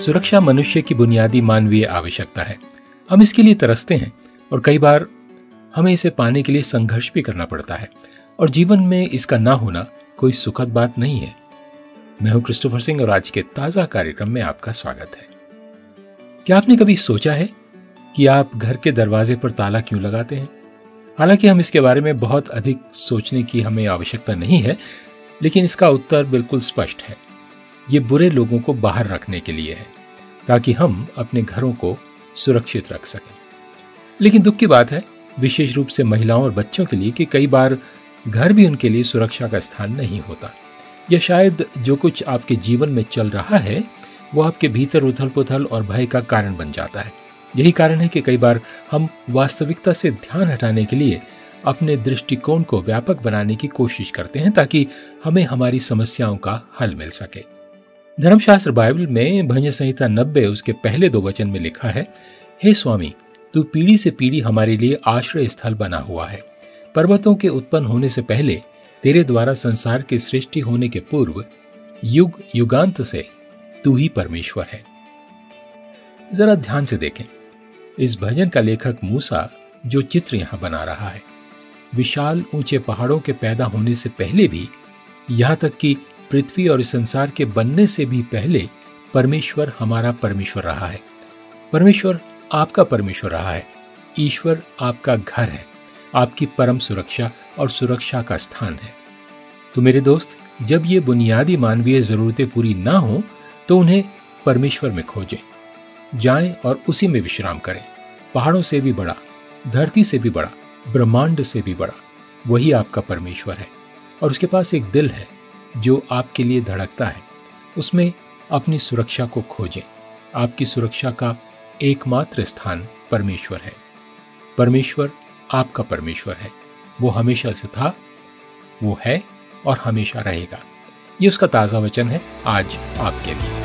सुरक्षा मनुष्य की बुनियादी मानवीय आवश्यकता है। हम इसके लिए तरसते हैं और कई बार हमें इसे पाने के लिए संघर्ष भी करना पड़ता है। और जीवन में इसका ना होना कोई सुखद बात नहीं है। मैं हूँ क्रिस्टोफर सिंह और आज के ताज़ा कार्यक्रम में आपका स्वागत है। क्या आपने कभी सोचा है कि आप घर के दरवाजे पर ताला क्यों लगाते हैं? हालाँकि हम इसके बारे में बहुत अधिक सोचने की हमें आवश्यकता नहीं है, लेकिन इसका उत्तर बिल्कुल स्पष्ट है। ये बुरे लोगों को बाहर रखने के लिए है, ताकि हम अपने घरों को सुरक्षित रख सकें। लेकिन दुख की बात है, विशेष रूप से महिलाओं और बच्चों के लिए कि कई बार घर भी उनके लिए सुरक्षा का स्थान नहीं होता। या शायद जो कुछ आपके जीवन में चल रहा है, वो आपके भीतर उथल पुथल और भय का कारण बन जाता है। यही कारण है कि कई बार हम वास्तविकता से ध्यान हटाने के लिए अपने दृष्टिकोण को व्यापक बनाने की कोशिश करते हैं, ताकि हमें हमारी समस्याओं का हल मिल सके। धर्मशास्त्र बाइबल में भजन संहिता नब्बे उसके पहले दो वचन में लिखा है, हे स्वामी, तू पीढ़ी से पीढ़ी हमारे लिए आश्रय स्थल बना हुआ है। पर्वतों के उत्पन्न होने से पहले तेरे द्वारा संसार के सृष्टि होने के पूर्व युग युगांत से तू ही परमेश्वर है। जरा ध्यान से देखें। इस भजन का लेखक मूसा जो चित्र यहाँ बना रहा है, विशाल ऊँचे पहाड़ों के पैदा होने से पहले भी यहाँ तक कि पृथ्वी और संसार के बनने से भी पहले परमेश्वर हमारा परमेश्वर रहा है। परमेश्वर आपका परमेश्वर रहा है। ईश्वर आपका घर है। आपकी परम सुरक्षा और सुरक्षा का स्थान है। तो मेरे दोस्त, जब ये बुनियादी मानवीय जरूरतें पूरी ना हो तो उन्हें परमेश्वर में खोजें। जाएँ और उसी में विश्राम करें। पहाड़ों से भी बड़ा धरती से भी बड़ा ब्रह्मांड से भी बड़ा वही आपका परमेश्वर है। और उसके पास एक दिल है। जो आपके लिए धड़कता है, उसमें अपनी सुरक्षा को खोजें। आपकी सुरक्षा का एकमात्र स्थान परमेश्वर है। परमेश्वर आपका परमेश्वर है। वो हमेशा से था, वो है और हमेशा रहेगा। ये उसका ताज़ा वचन है। आज आपके लिए।